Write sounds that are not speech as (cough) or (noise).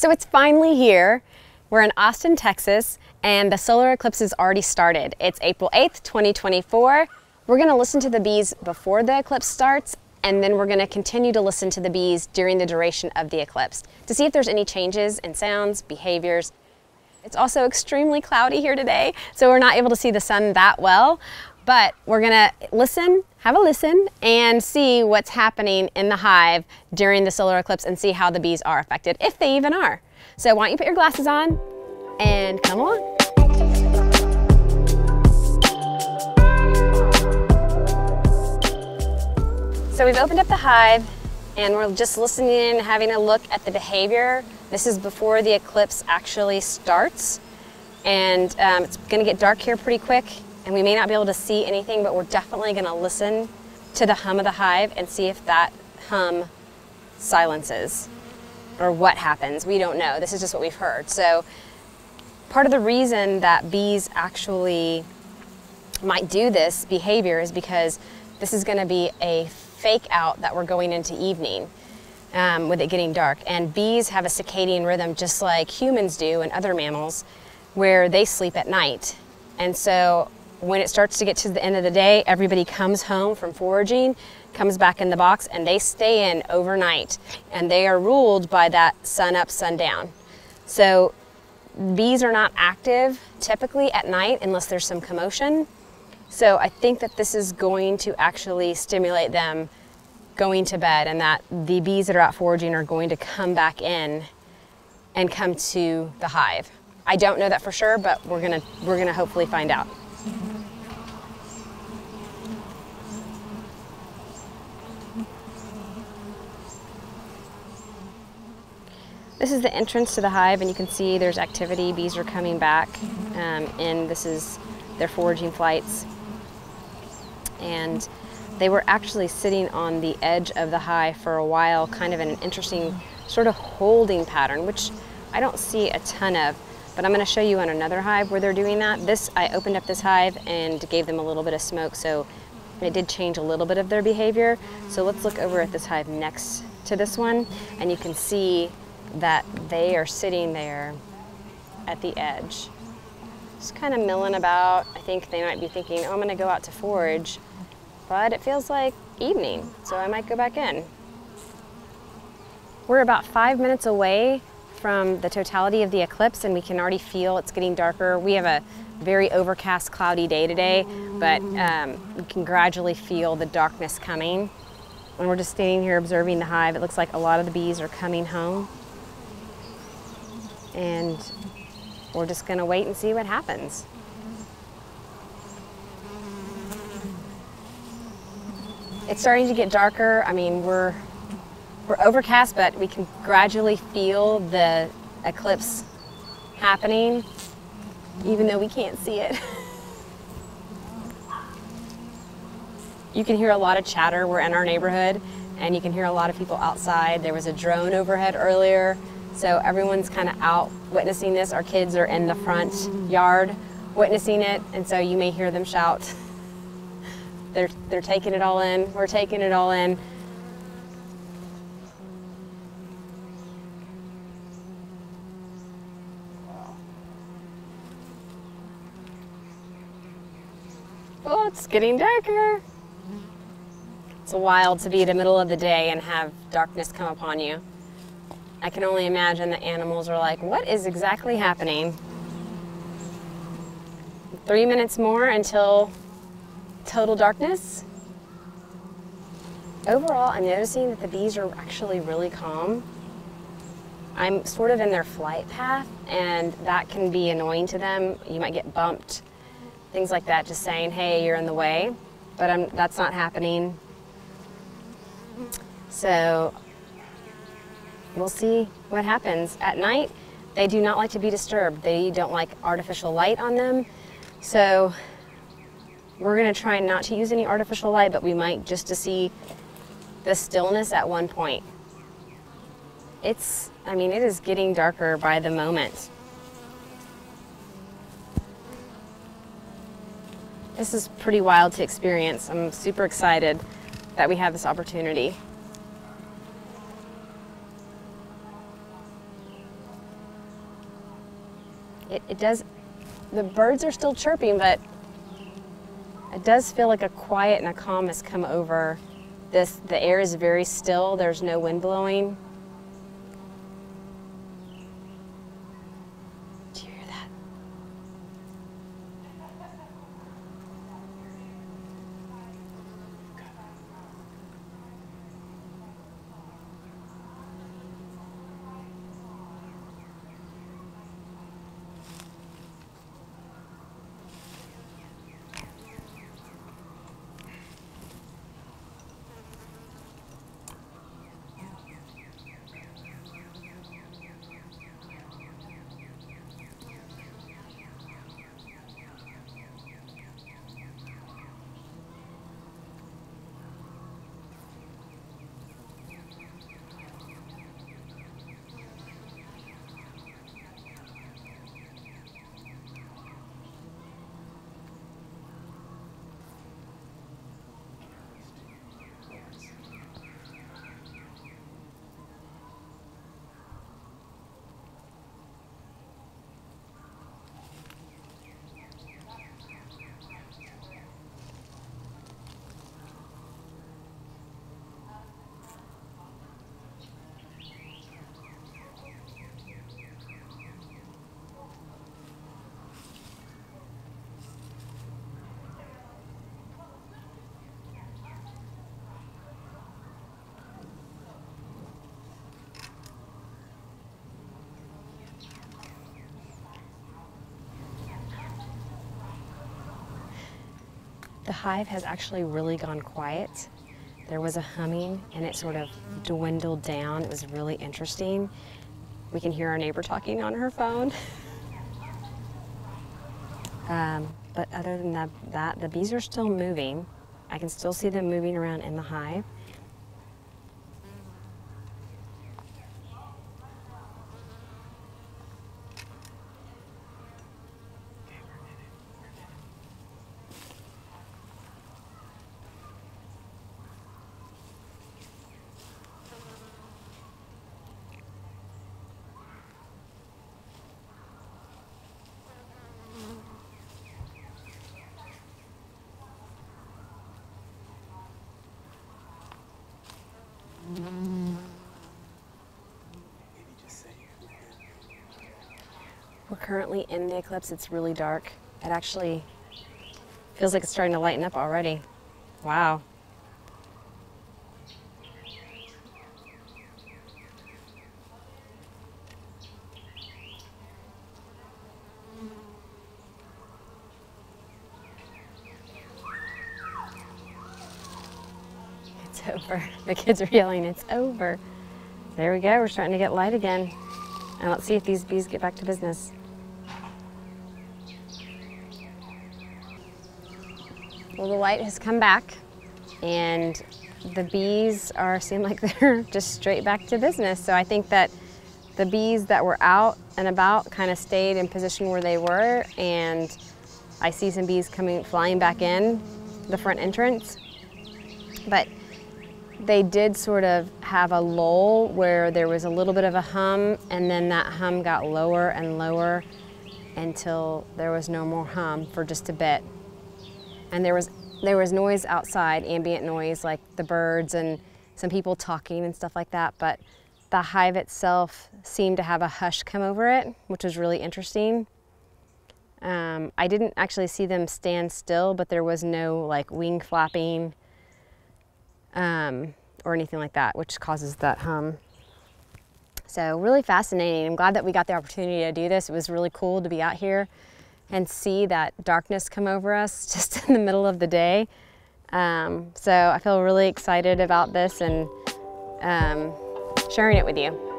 So it's finally here. We're in Austin, Texas, and the solar eclipse has already started. It's April 8th, 2024. We're gonna listen to the bees before the eclipse starts, and then we're gonna continue to listen to the bees during the duration of the eclipse to see if there's any changes in sounds, behaviors. It's also extremely cloudy here today, so we're not able to see the sun that well, but we're gonna listen, have a listen, and see what's happening in the hive during the solar eclipse and see how the bees are affected, if they even are. So why don't you put your glasses on and come along. So we've opened up the hive and we're just listening and having a look at the behavior. This is before the eclipse actually starts. And um, it's gonna get dark here pretty quick and we may not be able to see anything, but we're definitely gonna listen to the hum of the hive and see if that hum silences or what happens. We don't know. This is just what we've heard. So part of the reason that bees actually might do this behavior is because this is going to be a fake out that we're going into evening um, with it getting dark. And bees have a circadian rhythm just like humans do and other mammals where they sleep at night. And so when it starts to get to the end of the day, everybody comes home from foraging comes back in the box and they stay in overnight and they are ruled by that sun up, sun down. So bees are not active typically at night unless there's some commotion. So I think that this is going to actually stimulate them going to bed and that the bees that are out foraging are going to come back in and come to the hive. I don't know that for sure, but we're gonna, we're gonna hopefully find out. This is the entrance to the hive and you can see there's activity. Bees are coming back um, and this is their foraging flights. And they were actually sitting on the edge of the hive for a while, kind of in an interesting sort of holding pattern, which I don't see a ton of, but I'm gonna show you on another hive where they're doing that. This, I opened up this hive and gave them a little bit of smoke, so it did change a little bit of their behavior. So let's look over at this hive next to this one, and you can see that they are sitting there at the edge, just kind of milling about. I think they might be thinking, oh, I'm gonna go out to forage, but it feels like evening, so I might go back in. We're about five minutes away from the totality of the eclipse and we can already feel it's getting darker. We have a very overcast, cloudy day today, but um, we can gradually feel the darkness coming. When we're just standing here observing the hive, it looks like a lot of the bees are coming home and we're just going to wait and see what happens. It's starting to get darker. I mean, we're we're overcast, but we can gradually feel the eclipse happening, even though we can't see it. (laughs) you can hear a lot of chatter. We're in our neighborhood, and you can hear a lot of people outside. There was a drone overhead earlier. So everyone's kind of out witnessing this. Our kids are in the front yard witnessing it, and so you may hear them shout. (laughs) They're, they're taking it all in. We're taking it all in. Oh, it's getting darker. It's wild to be in the middle of the day and have darkness come upon you. I can only imagine the animals are like, what is exactly happening? Three minutes more until total darkness. Overall, I'm noticing that the bees are actually really calm. I'm sort of in their flight path, and that can be annoying to them. You might get bumped, things like that, just saying, hey, you're in the way. But I'm, that's not happening. So we'll see what happens. At night, they do not like to be disturbed. They don't like artificial light on them. So we're gonna try not to use any artificial light, but we might just to see the stillness at one point. It's, I mean, it is getting darker by the moment. This is pretty wild to experience. I'm super excited that we have this opportunity. It, does, the birds are still chirping, but it does feel like a quiet and a calm has come over this. The air is very still, there's no wind blowing. The hive has actually really gone quiet. There was a humming and it sort of dwindled down. It was really interesting. We can hear our neighbor talking on her phone. (laughs) um, but other than that, that, the bees are still moving. I can still see them moving around in the hive. We're currently in the eclipse. It's really dark. It actually feels like it's starting to lighten up already. Wow. It's over. (laughs) The kids are yelling, it's over. There we go. We're starting to get light again. And let's see if these bees get back to business. Well, the light has come back and the bees are (laughs) seem like they're just straight back to business. So I think that the bees that were out and about kind of stayed in position where they were and I see some bees coming flying back in the front entrance. But they did sort of have a lull where there was a little bit of a hum and then that hum got lower and lower until there was no more hum for just a bit. And there was there was noise outside, ambient noise like the birds and some people talking and stuff like that, but the hive itself seemed to have a hush come over it, which was really interesting. Um, I didn't actually see them stand still, but there was no like wing flapping um, or anything like that, which causes that hum. So really fascinating. I'm glad that we got the opportunity to do this. It was really cool to be out here and see that darkness come over us (laughs) just in the middle of the day. Um, so I feel really excited about this and um, sharing it with you.